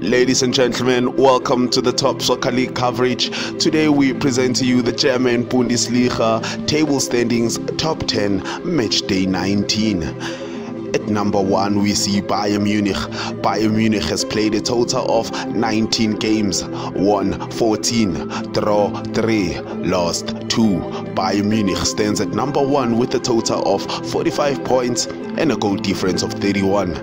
Ladies and gentlemen, welcome to the Top Soccer League coverage. Today we present to you the German Bundesliga table standings top 10 match day 19. At number one, we see Bayern Munich. Bayern Munich has played a total of 19 games, won 14, draw 3, lost 2. Bayern Munich stands at number one with a total of 45 points and a goal difference of 31.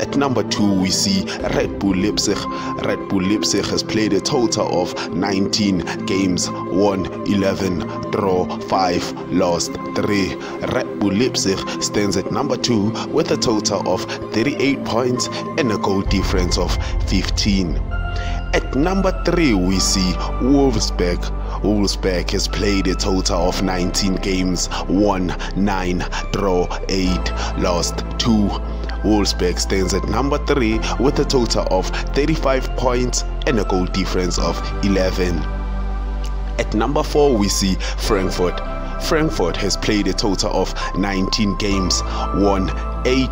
At number two, we see Red Bull Leipzig. Red Bull Leipzig has played a total of 19 games, won 11, draw 5, lost 3. Red Bull Leipzig stands at number two with a total of 38 points and a goal difference of 15. At number three, we see Wolfsburg. Wolfsburg has played a total of 19 games, won 9, draw 8, lost 2. Wolfsburg stands at number 3 with a total of 35 points and a goal difference of 11. At number 4 we see Frankfurt. Frankfurt has played a total of 19 games, won 8,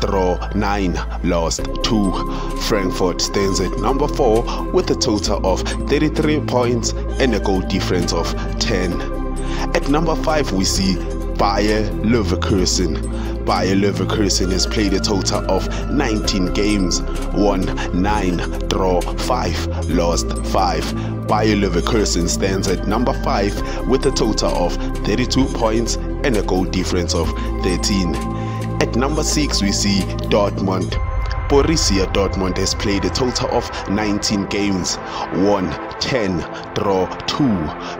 draw 9, lost 2. Frankfurt stands at number 4 with a total of 33 points and a goal difference of 10. At number 5 we see Bayer Leverkusen. Bayer Leverkusen has played a total of 19 games, won 9, draw 5, lost 5. Bayer Leverkusen stands at number 5 with a total of 32 points and a goal difference of 13. At number 6 we see Dortmund. Borussia Dortmund has played a total of 19 games, won 10, draw 2,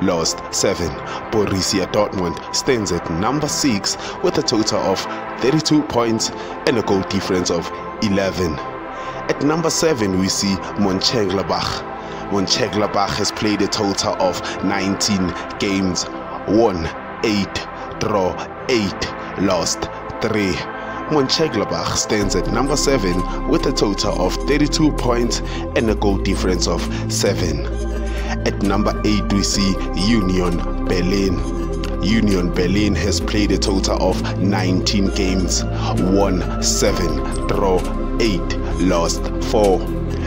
lost 7. Borussia Dortmund stands at number 6 with a total of 32 points and a goal difference of 11. At number 7 we see Mönchengladbach. Mönchengladbach has played a total of 19 games, won 8, draw 8, lost 3. Mönchengladbach stands at number 7 with a total of 32 points and a goal difference of 7. At number 8 we see Union Berlin. Union Berlin has played a total of 19 games, won 7, draw 8, lost 4.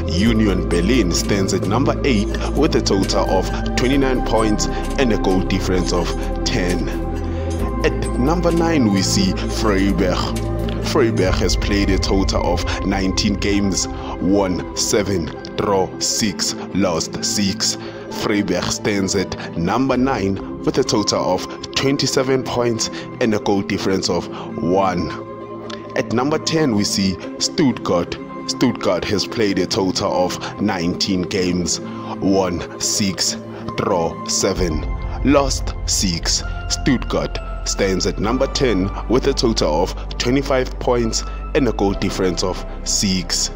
Union Berlin stands at number 8 with a total of 29 points and a goal difference of 10. At number 9 we see Freiburg. Freiburg has played a total of 19 games, won 7, draw 6, lost 6. Freiburg stands at number 9 with a total of 27 points and a goal difference of 1. At number 10 we see Stuttgart. Stuttgart has played a total of 19 games, won 6, draw 7, lost 6. Stuttgart stands at number 10 with a total of 25 points and a goal difference of 6.